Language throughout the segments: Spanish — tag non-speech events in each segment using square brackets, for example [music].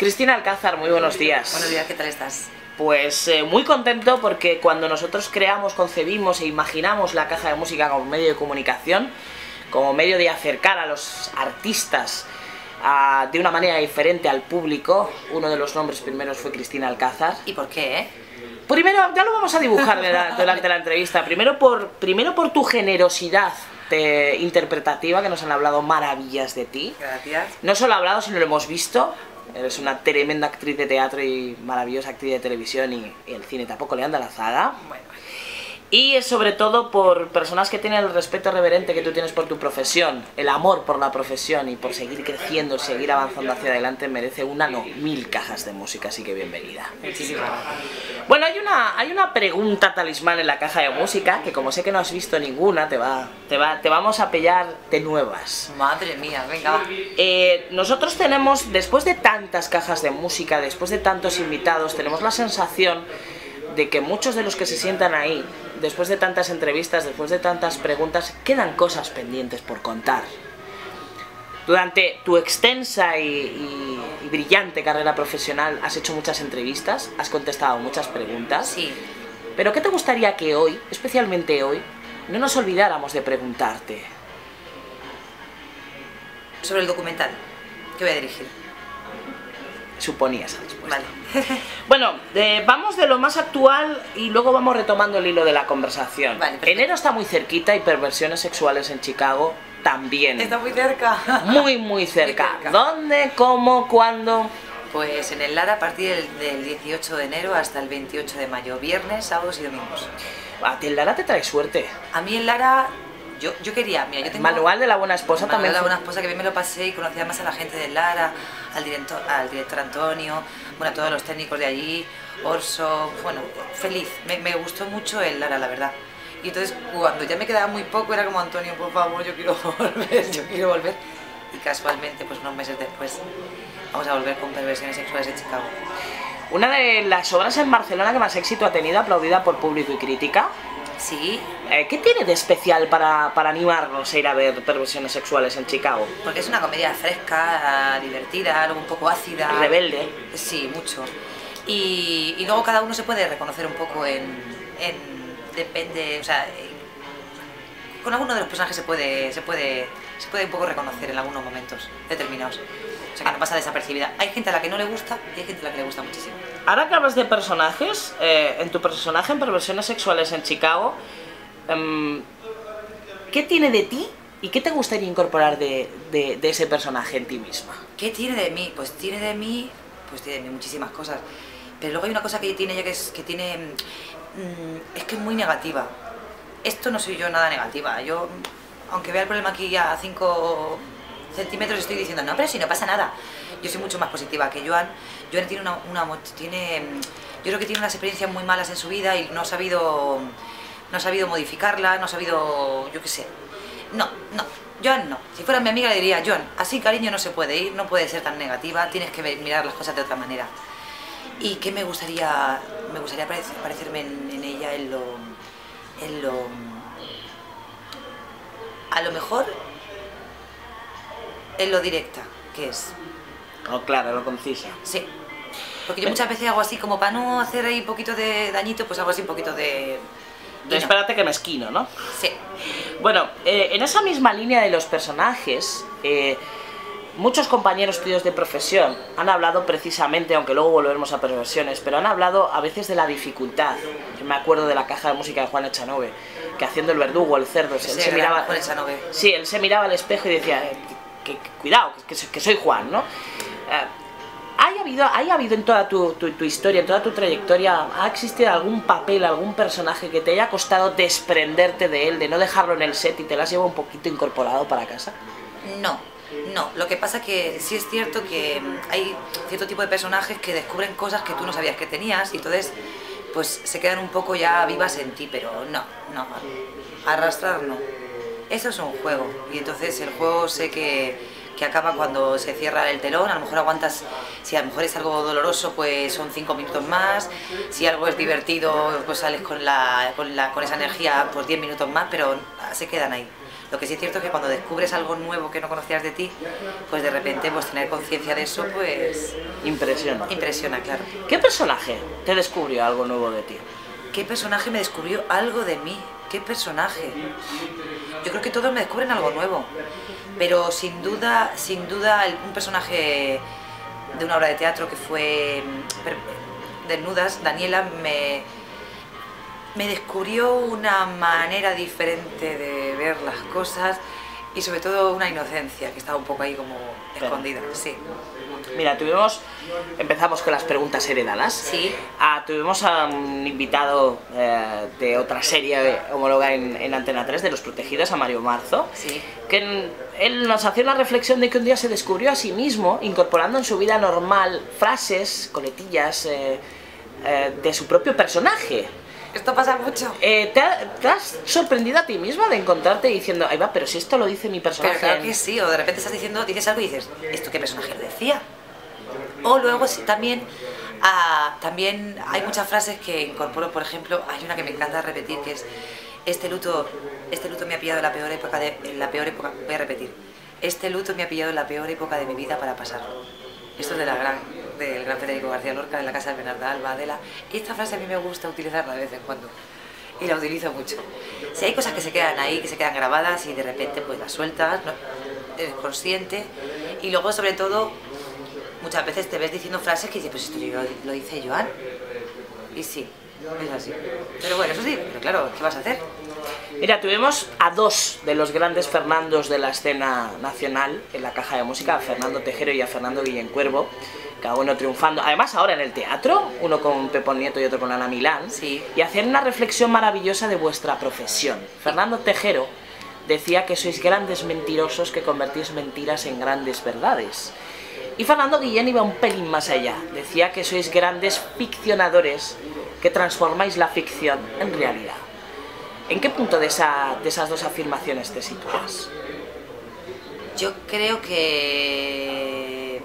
Cristina Alcázar, muy buenos días. Buenos días, ¿qué tal estás? Pues eh, muy contento porque cuando nosotros creamos, concebimos e imaginamos la caja de música como medio de comunicación, como medio de acercar a los artistas a, de una manera diferente al público, uno de los nombres primeros fue Cristina Alcázar. ¿Y por qué? Eh? Primero, ya lo vamos a dibujar durante la entrevista, primero por, primero por tu generosidad interpretativa, que nos han hablado maravillas de ti. Gracias. No solo hablado, sino lo hemos visto. Eres una tremenda actriz de teatro y maravillosa actriz de televisión y, el cine tampoco le anda la zaga. Bueno. Y es sobre todo por personas que tienen el respeto reverente que tú tienes por tu profesión, el amor por la profesión y por seguir creciendo, seguir avanzando hacia adelante, merece una, no, mil cajas de música, así que bienvenida. Muchísimas. Bueno, hay una, hay una pregunta talismán en la caja de música, que como sé que no has visto ninguna, te, va, te, va, te vamos a pillar de nuevas. Madre mía, venga. Eh, nosotros tenemos, después de tantas cajas de música, después de tantos invitados, tenemos la sensación de que muchos de los que se sientan ahí, después de tantas entrevistas, después de tantas preguntas, quedan cosas pendientes por contar. Durante tu extensa y, brillante carrera profesional has hecho muchas entrevistas, has contestado muchas preguntas. Sí. Pero ¿qué te gustaría que hoy, especialmente hoy, no nos olvidáramos de preguntarte? Sobre el documental que voy a dirigir suponía esa respuesta. Vale. [laughs] bueno, vamos de lo más actual y luego vamos retomando el hilo de la conversación. Vale, Enero está muy cerquita y perversiones sexuales en Chicago también. Está muy cerca. [laughs] Muy, muy cerca. ¿Dónde, cómo, cuándo? Pues en el Lara a partir del, 18 de enero hasta el 28 de mayo, viernes, sábados y domingos. A ti el Lara te trae suerte. A mí el Lara yo, yo quería, mira, yo tengo... Manual de la Buena Esposa Manual también. de la Buena Esposa, que bien me lo pasé y conocía más a la gente de Lara, al director, al director Antonio, bueno, a todos los técnicos de allí, Orso, bueno, feliz. Me, me gustó mucho el Lara, la verdad. Y entonces, cuando ya me quedaba muy poco, era como, Antonio, por favor, yo quiero [laughs] volver, yo quiero volver. Y casualmente, pues unos meses después, vamos a volver con Perversiones Sexuales en Chicago. Una de las obras en Barcelona que más éxito ha tenido, aplaudida por público y crítica, Sí. Eh, ¿Qué tiene de especial para, para, animarnos a ir a ver perversiones sexuales en Chicago? Porque es una comedia fresca, divertida, algo un poco ácida. Rebelde. Sí, mucho. Y, y luego cada uno se puede reconocer un poco en, en depende, o sea, con alguno de los personajes se puede, se puede, se puede un poco reconocer en algunos momentos determinados. Sea, que no pasa desapercibida. Hay gente a la que no le gusta y hay gente a la que le gusta muchísimo. Ahora que hablas de personajes, eh, en tu personaje en Perversiones Sexuales en Chicago, eh, ¿qué tiene de ti y qué te gustaría incorporar de, de, de, ese personaje en ti misma? ¿Qué tiene de mí? Pues tiene de mí, pues tiene de mí muchísimas cosas. Pero luego hay una cosa que tiene ella que es que tiene, mmm, es que es muy negativa. Esto no soy yo nada negativa. Yo, aunque vea el problema aquí a 5 centímetros, estoy diciendo, no, pero si no pasa nada. Yo soy mucho más positiva que Joan. Joan tiene una, una tiene, yo creo que tiene unas experiencias muy malas en su vida y no ha sabido, no ha sabido modificarla, no ha sabido, yo qué sé. No, no, Joan no. Si fuera mi amiga le diría, Joan, así cariño no se puede ir, no puede ser tan negativa, tienes que mirar las cosas de otra manera. Y que me gustaría, me gustaría parecerme en ella en lo, en lo, a lo mejor en lo directa que es. Oh, claro, lo concisa. Sí. Porque yo muchas veces hago así como para no hacer ahí un poquito de dañito, pues hago así un poquito de... de espérate que me esquino, ¿no? Sí. Bueno, eh, en esa misma línea de los personajes, eh, muchos compañeros tuyos de profesión han hablado precisamente, aunque luego volveremos a perversiones, pero han hablado a veces de la dificultad. Yo me acuerdo de la caja de música de Juan Echanove, que haciendo el verdugo, el cerdo, Sí, él se miraba... Juan Echanove. Sí, él se miraba al espejo y decía, que, que, cuidado, que, que, soy Juan, ¿no? Eh, ¿hay, habido, ¿Hay habido en toda tu, tu, tu, historia, en toda tu trayectoria, ha existido algún papel, algún personaje que te haya costado desprenderte de él, de no dejarlo en el set y te lo has llevado un poquito incorporado para casa? No, no. Lo que pasa que sí es cierto que hay cierto tipo de personajes que descubren cosas que tú no sabías que tenías y entonces pues se quedan un poco ya vivas en ti, pero no, no. Arrastrar no. Eso es un juego y entonces el juego sé que, que, acaba cuando se cierra el telón, a lo mejor aguantas, si a lo mejor es algo doloroso pues son cinco minutos más, si algo es divertido pues sales con, la, con, la, con esa energía pues 10 minutos más, pero se quedan ahí. Lo que sí es cierto es que cuando descubres algo nuevo que no conocías de ti, pues de repente pues tener conciencia de eso, pues Impresiona. impresiona, claro. ¿Qué personaje te descubrió algo nuevo de ti? ¿Qué personaje me descubrió algo de mí? ¿Qué personaje? Yo creo que todos me descubren algo nuevo, pero sin duda, sin duda, un personaje de una obra de teatro que fue mm, Desnudas, Daniela, me, me descubrió una manera diferente de ver las cosas y sobre todo una inocencia que estaba un poco ahí como escondida, sí. Mira, tuvimos, empezamos con las preguntas heredadas. Sí. Ah, tuvimos a un invitado eh, de otra serie homóloga en, en Antena 3, de Los Protegidos, a Mario Marzo, Sí. que él nos hacía una reflexión de que un día se descubrió a sí mismo, incorporando en su vida normal frases, coletillas eh, eh, de su propio personaje. Esto pasa mucho. Eh, ¿te, ha- te has sorprendido a ti misma de encontrarte diciendo, ahí va, pero si esto lo dice mi personaje? Pero claro que sí, o de repente estás diciendo, dices algo y dices, ¿esto qué personaje lo decía? O luego también, ah, también hay muchas frases que incorporo, por ejemplo, hay una que me encanta repetir que es, este luto, este luto me ha pillado en la peor época de, en la peor época, voy a repetir, este luto me ha pillado en la peor época de mi vida para pasarlo. Esto es de la gran, del gran Federico García Lorca, de la casa de Bernarda Alba, Adela. Esta frase a mí me gusta utilizarla de vez en cuando. Y la utilizo mucho. Si hay cosas que se quedan ahí, que se quedan grabadas y de repente pues las sueltas, ¿no? eres consciente. Y luego sobre todo, muchas veces te ves diciendo frases que dices, pues esto yo lo, lo dice Joan. Y sí, es así. Pero bueno, eso sí, pero claro, ¿qué vas a hacer? Mira, tuvimos a dos de los grandes Fernandos de la escena nacional en la caja de música, a Fernando Tejero y a Fernando Guillén Cuervo, cada uno triunfando. Además, ahora en el teatro, uno con Pepón Nieto y otro con Ana Milán, Sí. y hacían una reflexión maravillosa de vuestra profesión. Fernando Tejero decía que sois grandes mentirosos que convertís mentiras en grandes verdades. Y Fernando Guillén iba un pelín más allá. Decía que sois grandes ficcionadores que transformáis la ficción en realidad. ¿En qué punto de, esa- de esas dos afirmaciones te sitúas? Yo creo que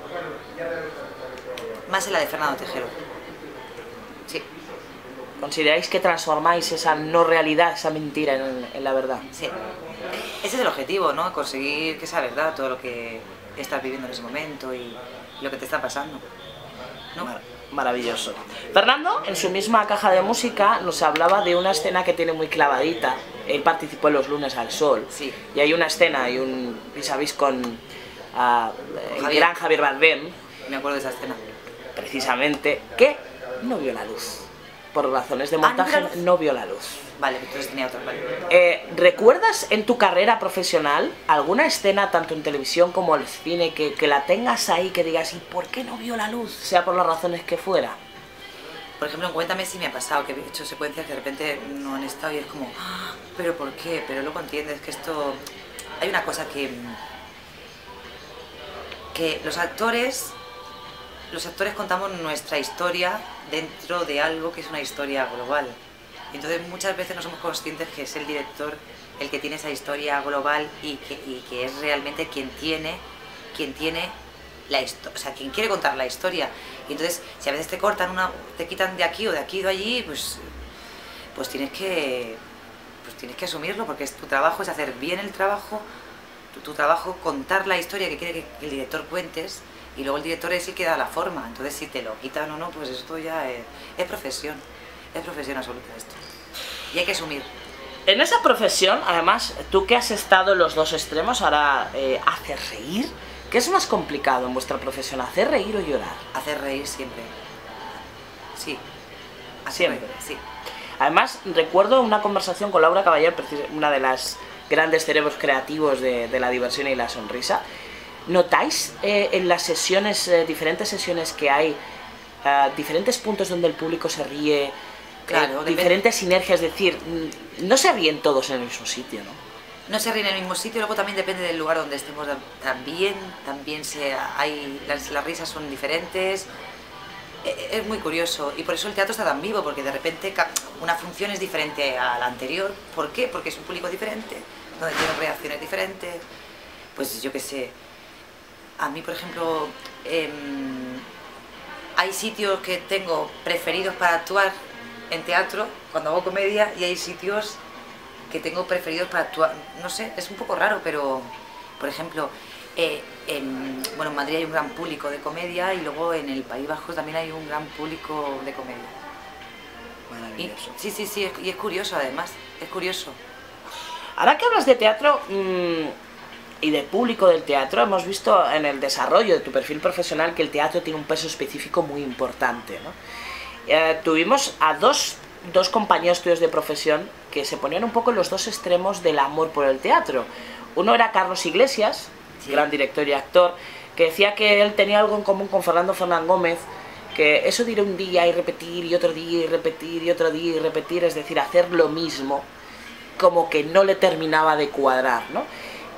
más en la de Fernando Tejero. Sí, ¿Consideráis que transformáis esa no realidad, esa mentira en, en la verdad? sí. Ese es el objetivo, ¿no? Conseguir que sea verdad todo lo que estás viviendo en ese momento y lo que te está pasando. Maravilloso. Fernando, en su misma caja de música, nos hablaba de una escena que tiene muy clavadita. Él participó en Los Lunes al Sol. Sí. Y hay una escena y un vis a vis con ah, el Javier. gran Javier Bardem, Me acuerdo de esa escena. precisamente, que no vio la luz. Por razones de Ah, ¿no vio montaje, no vio la luz. Vale, entonces tenía otra, vale. Eh, ¿Recuerdas en tu carrera profesional alguna escena, tanto en televisión como en el cine, que, que la tengas ahí, que digas, ¿y por qué no vio la luz? Sea por las razones que fuera. Por ejemplo, en Cuéntame si me ha pasado que he hecho secuencias que de repente no han estado y es como, "Ah, ¿pero por qué? Pero luego entiendes que esto... Hay una cosa que... mm, que los actores... Los actores contamos nuestra historia dentro de algo que es una historia global. Entonces muchas veces no somos conscientes que es el director el que tiene esa historia global y que, es realmente quien tiene, quien tiene la historia, o sea, quien quiere contar la historia. Entonces, si a veces te cortan una, te quitan de aquí o de aquí o de allí, pues, pues tienes que, pues tienes que asumirlo porque es tu trabajo es hacer bien el trabajo, tu, tu trabajo contar la historia que quiere que el director cuentes y luego el director es el que da la forma. Entonces, si te lo quitan o no, pues esto ya es, es profesión, es profesión absoluta esto. Y hay que asumir. En esa profesión, además, tú que has estado en los dos extremos, ahora eh, haces reír. ¿Qué es más complicado en vuestra profesión, hacer reír o llorar? Hacer reír siempre. Sí. Hacer Siempre. reír, Sí. Además, recuerdo una conversación con Laura Caballero, una de las grandes cerebros creativos de, de la diversión y la sonrisa. ¿Notáis eh, en las sesiones, eh, diferentes sesiones que hay, eh, diferentes puntos donde el público se ríe, eh, Claro, diferentes sinergias? Es decir, mm, no se ríen todos en el mismo sitio, ¿no? No se ríen en el mismo sitio, luego también depende del lugar donde estemos. También, también se, hay, las, las risas son diferentes. E- Es muy curioso y por eso el teatro está tan vivo, porque de repente una función es diferente a la anterior. ¿Por qué? Porque es un público diferente, donde tiene reacciones diferentes. Pues yo qué sé. A mí, por ejemplo, em, hay sitios que tengo preferidos para actuar en teatro, cuando hago comedia, y hay sitios que tengo preferidos para actuar. No sé, es un poco raro, pero por ejemplo, eh, en, bueno, en Madrid hay un gran público de comedia y luego en el País Vasco también hay un gran público de comedia. Y, sí, sí, sí, y es curioso además, es curioso. Ahora que hablas de teatro mmm, y del público del teatro, hemos visto en el desarrollo de tu perfil profesional que el teatro tiene un peso específico muy importante. ¿no? Eh, tuvimos a dos, dos compañeros tuyos de profesión que se ponían un poco en los dos extremos del amor por el teatro. Uno era Carlos Iglesias, sí. gran director y actor, que decía que él tenía algo en común con Fernando Fernán Gómez, que eso de ir un día y repetir y otro día y repetir y otro día y repetir, es decir, hacer lo mismo, como que no le terminaba de cuadrar, ¿no?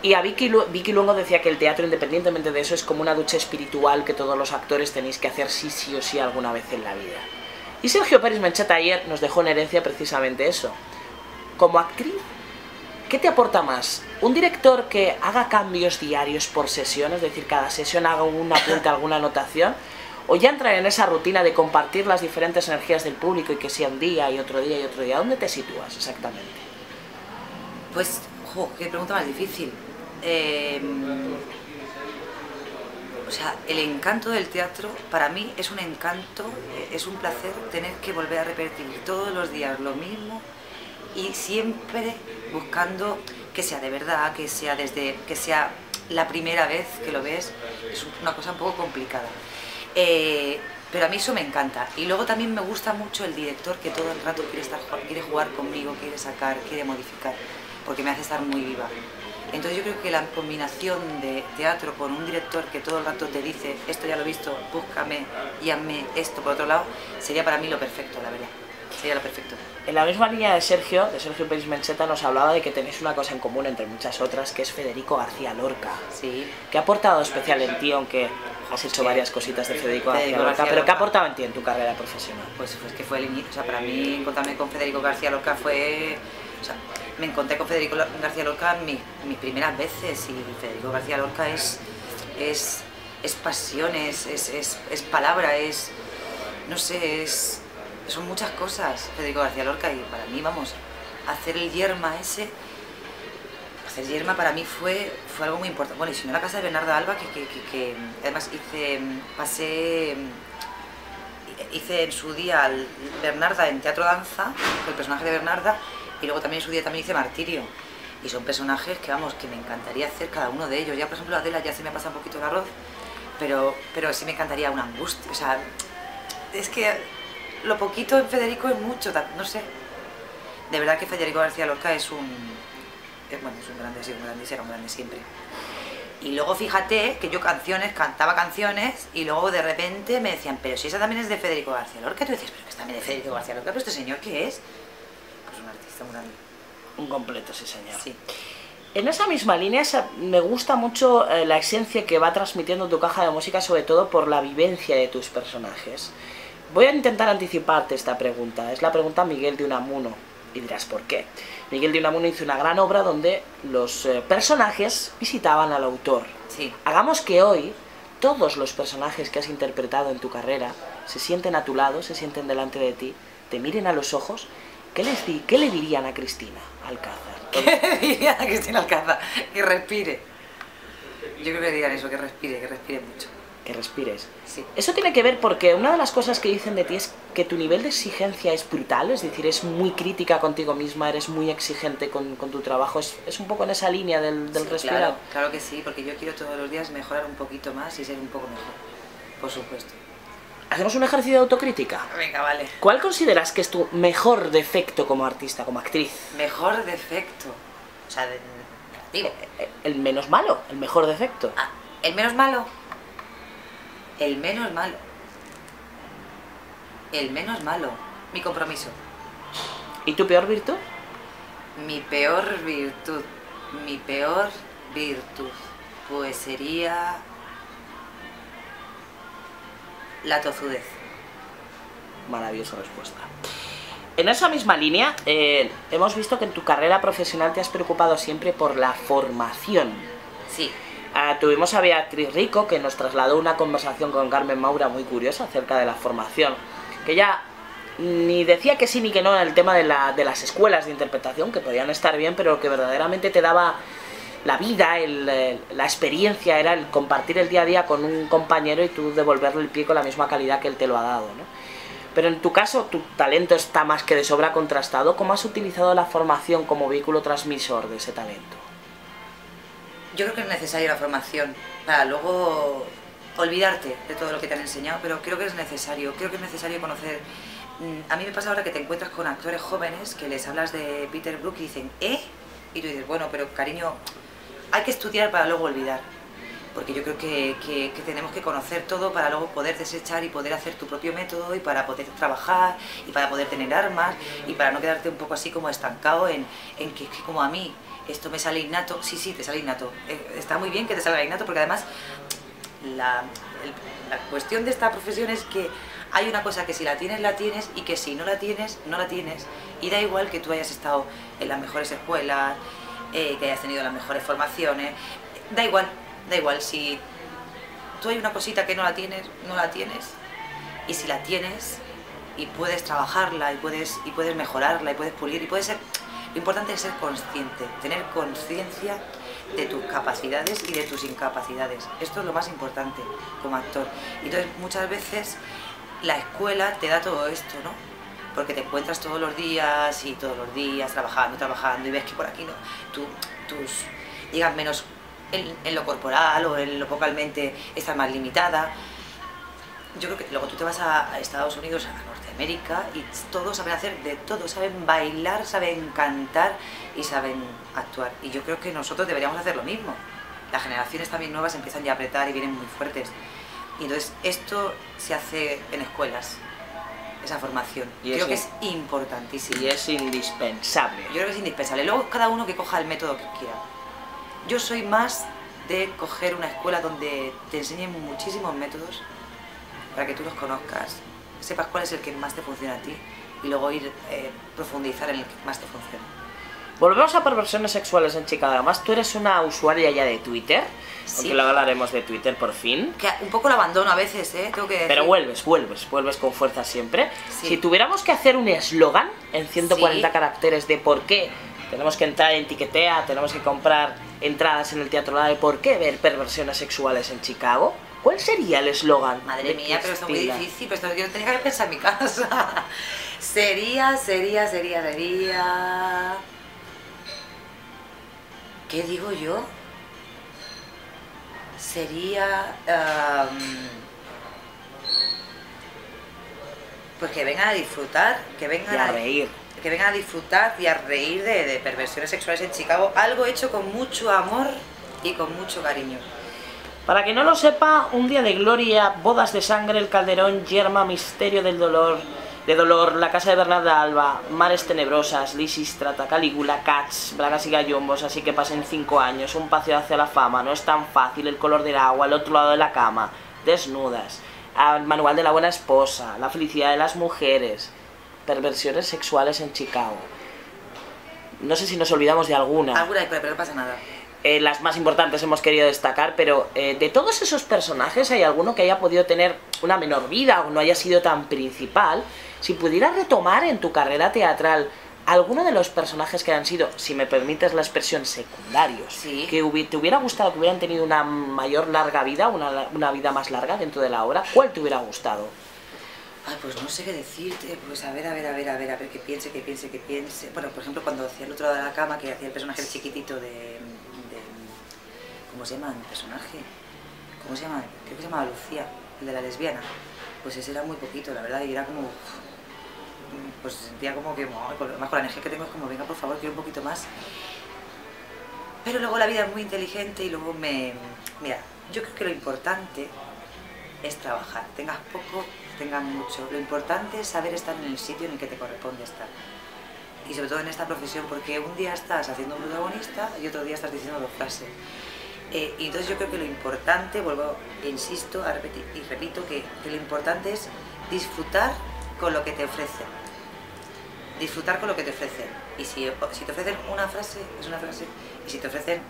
Y a Vicky, Vicky Luengo decía que el teatro, independientemente de eso, es como una ducha espiritual que todos los actores tenéis que hacer sí, sí o sí alguna vez en la vida. Y Sergio Pérez Mencheta ayer nos dejó en herencia precisamente eso. Como actriz, ¿qué te aporta más? ¿Un director que haga cambios diarios por sesión, es decir, cada sesión haga una punta, alguna anotación? ¿O ya entrar en esa rutina de compartir las diferentes energías del público y que sea un día y otro día y otro día? ¿Dónde te sitúas exactamente? Pues, jo, qué pregunta más difícil. Eh, o sea, el encanto del teatro para mí es un encanto, es un placer tener que volver a repetir todos los días lo mismo y siempre buscando que sea de verdad, que sea desde que sea la primera vez que lo ves, es una cosa un poco complicada. Eh, pero a mí eso me encanta. Y luego también me gusta mucho el director que todo el rato quiere jugar conmigo, quiere sacar, quiere modificar, porque me hace estar muy viva. Entonces yo creo que la combinación de teatro con un director que todo el rato te dice, esto ya lo he visto, búscame y hazme esto por otro lado, sería para mí lo perfecto, la verdad. Sería lo perfecto. En la misma línea de Sergio, de Sergio Pérez Mencheta, nos hablaba de que tenéis una cosa en común entre muchas otras, que es Federico García Lorca. Sí. ¿Qué ha aportado especial en ti, aunque has hecho varias cositas de Federico, García Lorca, pero qué ha aportado en ti en tu carrera profesional? Pues, pues que fue el inicio, o sea, para mí encontrarme con Federico García Lorca fue... O sea, me encontré con Federico García Lorca mis, mis primeras veces y Federico García Lorca es, es, es pasión, es, es, es, palabra, es, no sé, es, son muchas cosas Federico García Lorca y para mí, vamos, hacer el yerma ese, hacer yerma para mí fue, fue algo muy importante. Bueno, y si no la casa de Bernardo Alba, que, que, que, que además hice, pasé, hice en su día Bernarda en Teatro Danza, el personaje de Bernarda, y luego también en su día también hice Martirio. Y son personajes que, vamos, que me encantaría hacer cada uno de ellos. Ya, por ejemplo, Adela ya se me pasa un poquito el arroz, pero, pero sí me encantaría una angustia. O sea, es que lo poquito en Federico es mucho, no sé. De verdad que Federico García Lorca es un... Es, bueno, es un grande, sí, un grande, será un grande siempre. Y luego fíjate que yo canciones, cantaba canciones y luego de repente me decían, pero si esa también es de Federico García Lorca, tú decías, pero que es también de Federico García Lorca, pero este señor ¿qué es? Muy grande. Un completo, sí señor. Sí. En esa misma línea me gusta mucho eh, la esencia que va transmitiendo tu caja de música, sobre todo por la vivencia de tus personajes. Voy a intentar anticiparte esta pregunta. Es la pregunta Miguel de Unamuno. Y dirás, ¿por qué? Miguel de Unamuno hizo una gran obra donde los eh, personajes visitaban al autor. Sí. Hagamos que hoy todos los personajes que has interpretado en tu carrera se sienten a tu lado, se sienten delante de ti, te miren a los ojos. ¿Qué, les di ¿Qué le dirían a Cristina Alcázar? [laughs] ¿Qué le dirían a Cristina Alcázar? Que respire. Yo creo que dirían eso, que respire, que respire mucho que respires. Sí. Eso tiene que ver porque una de las cosas que dicen de ti es que tu nivel de exigencia es brutal, es decir, es muy crítica contigo misma, eres muy exigente con, con tu trabajo, es, es, un poco en esa línea del, del sí, respirar. Claro, claro que sí, porque yo quiero todos los días mejorar un poquito más y ser un poco mejor, por supuesto. ¿Hacemos un ejercicio de autocrítica? Venga, vale. ¿Cuál consideras que es tu mejor defecto como artista, como actriz? Mejor defecto. O sea, de, negativo. El menos malo, el mejor defecto. Ah, ¿El menos malo? El menos malo. El menos malo. Mi compromiso. ¿Y tu peor virtud? Mi peor virtud. Mi peor virtud. Pues sería... La tozudez. Maravillosa respuesta. En esa misma línea, eh, hemos visto que en tu carrera profesional te has preocupado siempre por la formación. Sí. Uh, tuvimos a Beatriz Rico que nos trasladó una conversación con Carmen Maura muy curiosa acerca de la formación, que ella ni decía que sí ni que no en el tema de, la, de las escuelas de interpretación, que podían estar bien, pero que verdaderamente te daba la vida, el, la experiencia, era el compartir el día a día con un compañero y tú devolverle el pie con la misma calidad que él te lo ha dado. ¿no? Pero en tu caso, tu talento está más que de sobra contrastado. ¿Cómo has utilizado la formación como vehículo transmisor de ese talento? Yo creo que es necesaria la formación para luego olvidarte de todo lo que te han enseñado, pero creo que es necesario, creo que es necesario conocer. Mm, a mí me pasa ahora que te encuentras con actores jóvenes que les hablas de Peter Brook y dicen, ¿eh? Y tú dices, bueno, pero cariño, hay que estudiar para luego olvidar. Porque yo creo que, que, tenemos que conocer todo para luego poder desechar y poder hacer tu propio método y para poder trabajar y para poder tener armas y para no quedarte un poco así como estancado en, en que, que como a mí esto me sale innato. Sí, sí, te sale innato. Eh, está muy bien que te salga innato porque además la, la cuestión de esta profesión es que hay una cosa que si la tienes, la tienes y que si no la tienes, no la tienes. Y da igual que tú hayas estado en las mejores escuelas, eh, que hayas tenido las mejores formaciones, da igual, da igual. Si tú hay una cosita que no la tienes, no la tienes. Y si la tienes y puedes trabajarla y puedes, y puedes mejorarla y puedes pulir y puedes ser... Lo importante es ser consciente, tener conciencia de tus capacidades y de tus incapacidades. Esto es lo más importante como actor. Entonces muchas veces la escuela te da todo esto, ¿no? Porque te encuentras todos los días y todos los días trabajando, trabajando y ves que por aquí no, tú, tus llegas menos en, lo corporal o en lo vocalmente estás más limitada. Yo creo que luego tú te vas a, Estados Unidos, a Norteamérica y todos saben hacer de todo, saben bailar, saben cantar y saben actuar. Y yo creo que nosotros deberíamos hacer lo mismo. Las generaciones también nuevas empiezan ya a apretar y vienen muy fuertes. Y entonces esto se hace en escuelas, esa formación. Y creo que es importantísimo. Y es indispensable. Yo creo que es indispensable. Luego cada uno que coja el método que quiera. Yo soy más de coger una escuela donde te enseñen muchísimos métodos para que tú los conozcas, sepas cuál es el que más te funciona a ti y luego ir eh, profundizar en el que más te funciona. Volvemos a perversiones sexuales en Chicago. Además, tú eres una usuaria ya de Twitter. Sí. Aunque luego hablaremos de Twitter por fin. Que un poco lo abandono a veces, ¿eh? Tengo que Pero vuelves, vuelves, vuelves con fuerza siempre. Si tuviéramos que hacer un eslogan en 140 caracteres de por qué tenemos que entrar en Tiquetea, tenemos que comprar entradas en el Teatro de por qué ver perversiones sexuales en Chicago, ¿cuál sería el eslogan? Madre mía, pero es muy difícil, pero yo tenía que pensar en mi casa. [laughs] sería, sería, sería, sería... ¿Qué digo yo? Sería... pues que vengan a disfrutar, que vengan a, reír. Que vengan a disfrutar y a reír de, perversiones sexuales en Chicago. Algo hecho con mucho amor y con mucho cariño. Para que no lo sepa, un día de gloria, bodas de sangre, el calderón, yerma, misterio del dolor, de Dolor, La Casa de Bernarda Alba, Mares Tenebrosas, Lisistrata, Calígula, Cats, Bragas y Gallombos, así que pasen cinco años, un paseo hacia la fama, no es tan fácil, el color del agua, el otro lado de la cama, desnudas, el manual de la buena esposa, la felicidad de las mujeres, perversiones sexuales en Chicago. No sé si nos olvidamos de alguna. Alguna, pero no pasa nada. Eh, las más importantes hemos querido destacar, pero eh, de todos esos personajes hay alguno que haya podido tener una menor vida o no haya sido tan principal. Si pudieras retomar en tu carrera teatral alguno de los personajes que han sido, si me permites la expresión, secundarios, que te hubiera gustado que hubieran tenido una mayor larga vida, una, una vida más larga dentro de la obra, ¿cuál te hubiera gustado? Ay, pues no sé qué decirte, pues a ver, a ver, a ver, a ver, a ver, qué piense, qué piense, qué piense. Bueno, por ejemplo, cuando hacía el otro lado de la cama, que hacía el personaje chiquitito de ¿Cómo se llama el personaje? ¿Cómo se llama? Creo que se llamaba Lucía, el de la lesbiana. Pues ese era muy poquito, la verdad, y era como... Pues sentía como que, además con la energía que tengo es como, venga, por favor, quiero un poquito más. Pero luego la vida es muy inteligente y luego me... Mira, yo creo que lo importante es trabajar. Tengas poco, tengas mucho. Lo importante es saber estar en el sitio en el que te corresponde estar. Y sobre todo en esta profesión, porque un día estás haciendo un protagonista y otro día estás diciendo dos frases. Eh, y entonces yo creo que lo importante, vuelvo, insisto a repetir, y repito, que, lo importante es disfrutar con lo que te ofrecen. Disfrutar con lo que te ofrecen. Y si, te ofrecen una frase, es una frase. Y si te ofrecen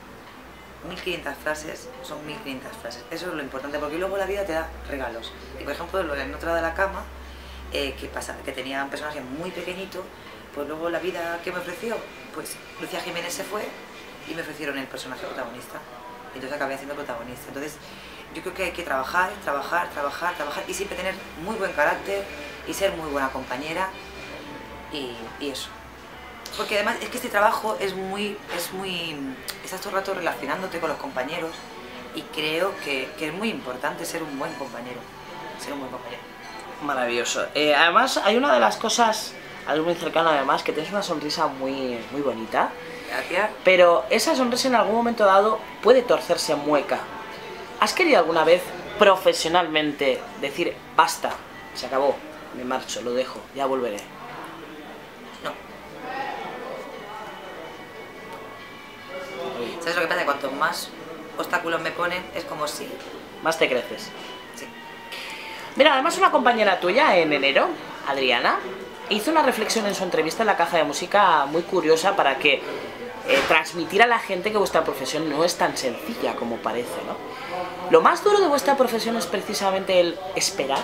1500 frases, son 1500 frases. Eso es lo importante, porque luego la vida te da regalos. Y por ejemplo, en otro lado de la cama, eh, que, que tenía un personaje muy pequeñito, pues luego la vida que me ofreció, pues Lucía Jiménez se fue y me ofrecieron el personaje protagonista. Entonces acabé haciendo protagonista. Entonces yo creo que hay que trabajar, trabajar, trabajar, trabajar y siempre tener muy buen carácter y ser muy buena compañera y, y eso. Porque además es que este trabajo es muy, es muy, estás todo el rato relacionándote con los compañeros y creo que, que es muy importante ser un buen compañero, ser un buen compañero. Maravilloso. Eh, además, hay una de las cosas, algo muy cercano además, que tienes una sonrisa muy, muy bonita. Gracias. Pero esa sonrisa en algún momento dado puede torcerse en mueca. ¿Has querido alguna vez profesionalmente decir, basta, se acabó, me marcho, lo dejo, ya volveré? No. ¿Sabes lo que pasa? Cuanto más obstáculos me ponen, es como si... Más te creces. Sí. Mira, además una compañera tuya en enero, Adriana, hizo una reflexión en su entrevista en la caja de música muy curiosa para que eh, transmitir a la gente que vuestra profesión no es tan sencilla como parece, ¿no? Lo más duro de vuestra profesión es precisamente el esperar.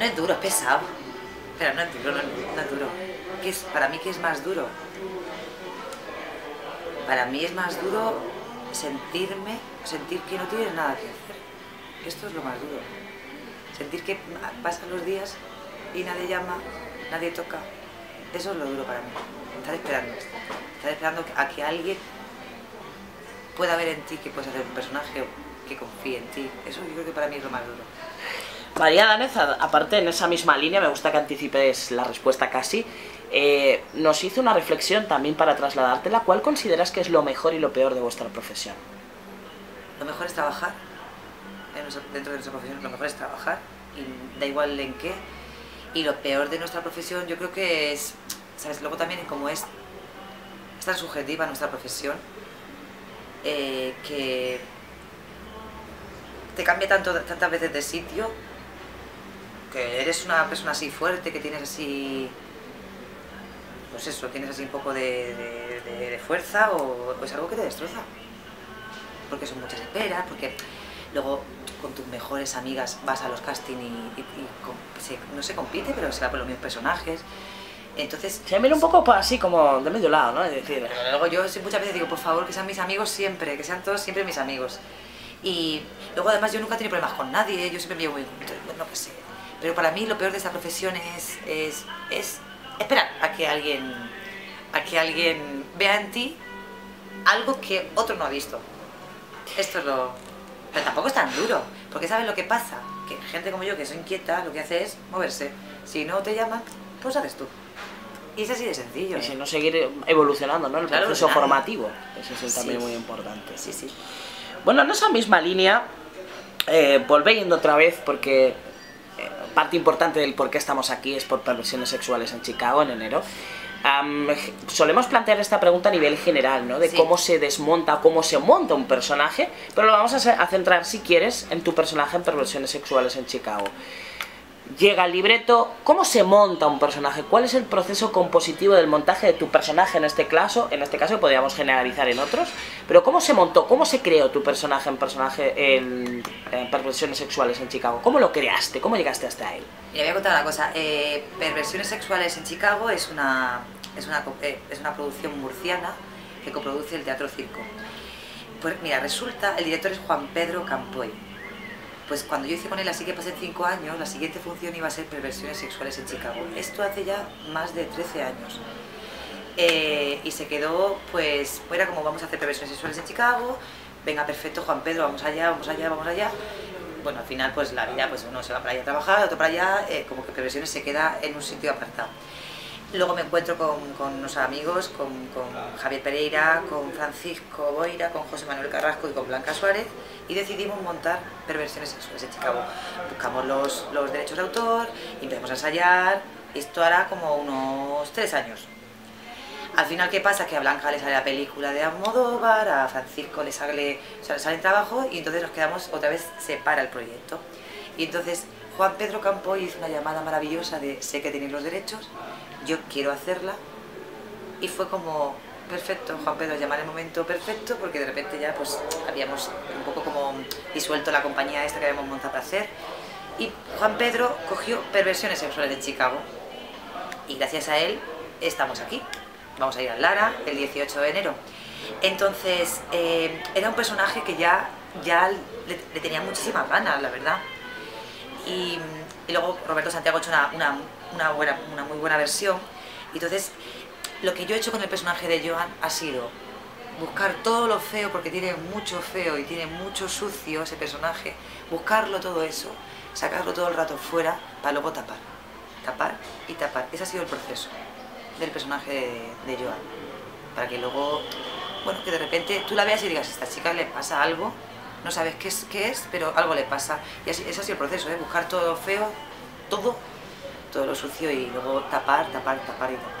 No es duro, es pesado. Pero no es duro, no no es duro. ¿Qué es, para mí, ¿qué es más duro? Para mí es más duro sentirme, sentir que no tienes nada que hacer. Esto es lo más duro. Sentir que pasan los días y nadie llama, nadie toca. Eso es lo duro para mí. Estar esperando. Estar esperando a que alguien pueda ver en ti que puedes hacer un personaje que confíe en ti. Eso yo creo que para mí es lo más duro. María Danez, aparte en esa misma línea, me gusta que anticipes la respuesta casi, eh, nos hizo una reflexión también para trasladártela. ¿Cuál consideras que es lo mejor y lo peor de vuestra profesión? Lo mejor es trabajar dentro de nuestra profesión, lo mejor es trabajar, y da igual en qué. Y lo peor de nuestra profesión yo creo que es, ¿sabes? Luego también como es, es tan subjetiva nuestra profesión, eh, que te cambia tantas veces de sitio, que eres una persona así fuerte, que tienes así, pues eso, tienes así un poco de, de- de- de fuerza o es algo que te destroza porque son muchas esperas, porque luego con tus mejores amigas vas a los casting y, y- y com- se- no se compite, pero se va por los mismos personajes. Entonces, Se mira un poco así como de medio lado, ¿no? Es decir, luego yo muchas veces digo, por favor, que sean mis amigos siempre, que sean todos siempre mis amigos. Y luego además yo nunca he tenido problemas con nadie, yo siempre me llevo muy bueno, que sé. Pero para mí lo peor de esta profesión es, es, es esperar a que alguien a que alguien vea en ti algo que otro no ha visto. Esto es lo... Pero tampoco es tan duro, porque ¿sabes lo que pasa? Que gente como yo, que soy inquieta, lo que hace es moverse. Si no te llaman, pues haces tú. Y es así de sencillo. y si no seguir evolucionando, ¿no? El Claro, proceso claro. formativo. Eso es también Sí. muy importante. Sí, sí. Bueno, en esa misma línea, eh, volviendo otra vez, porque eh, parte importante del por qué estamos aquí es por perversiones sexuales en Chicago en enero. Solemos plantear esta pregunta a nivel general, ¿no? De Sí. cómo se desmonta, cómo se monta un personaje, pero lo vamos a, a centrar, si quieres, en tu personaje en perversiones sexuales en Chicago. Llega el libreto, ¿cómo se monta un personaje? ¿Cuál es el proceso compositivo del montaje de tu personaje en este caso? En este caso podríamos generalizar en otros, pero ¿cómo se montó? ¿Cómo se creó tu personaje en personaje en, en perversiones sexuales en Chicago? ¿Cómo lo creaste? ¿Cómo llegaste hasta él? Y voy a contar una cosa. eh, Perversiones sexuales en Chicago es una, es, una, eh, es una producción murciana que coproduce el Teatro Circo. Pues mira, resulta, el director es Juan Pedro Campoy. Pues cuando yo hice con él, así que pasé cinco años, la siguiente función iba a ser Perversiones sexuales en Chicago. Esto hace ya más de 13 años. Eh, y se quedó, pues, era como vamos a hacer perversiones sexuales en Chicago, venga, perfecto, Juan Pedro, vamos allá, vamos allá, vamos allá. Bueno, al final, pues la vida, pues uno se va para allá a trabajar, otro para allá, eh, como que perversiones se queda en un sitio apartado. Luego me encuentro con, unos amigos, con, Javier Pereira, con Francisco Boira, con José Manuel Carrasco y con Blanca Suárez y decidimos montar Perversiones Sexuales en Chicago. Buscamos los, los derechos de autor empezamos a ensayar. Esto hará como unos tres años. Al final, ¿qué pasa? Que a Blanca le sale la película de Almodóvar, a Francisco le sale, sale el trabajo y entonces nos quedamos, otra vez se para el proyecto. Y entonces Juan Pedro Campoy hizo una llamada maravillosa de sé que tenéis los derechos, yo quiero hacerla. Y fue como, perfecto, Juan Pedro, llamar el momento perfecto porque de repente ya pues habíamos un poco como disuelto la compañía esta que habíamos montado para hacer. Y Juan Pedro cogió Perversiones Sexuales de Chicago. Y gracias a él estamos aquí. Vamos a ir a Lara el 18 de enero. Entonces, eh, era un personaje que ya, ya le, tenía muchísimas ganas, la verdad. Y, luego Roberto Santiago ha hecho una, una, buena, una muy buena versión. Entonces, lo que yo he hecho con el personaje de Joan ha sido buscar todo lo feo, porque tiene mucho feo y tiene mucho sucio ese personaje, buscarlo todo eso, sacarlo todo el rato fuera para luego tapar, tapar y tapar. Ese ha sido el proceso del personaje de, Joan, para que luego, bueno, que de repente tú la veas y digas, esta chica le pasa algo, no sabes qué es, qué es pero algo le pasa. Y así, ese ha sido el proceso, ¿eh? buscar todo lo feo, todo, todo lo sucio y luego tapar, tapar, tapar y tapar.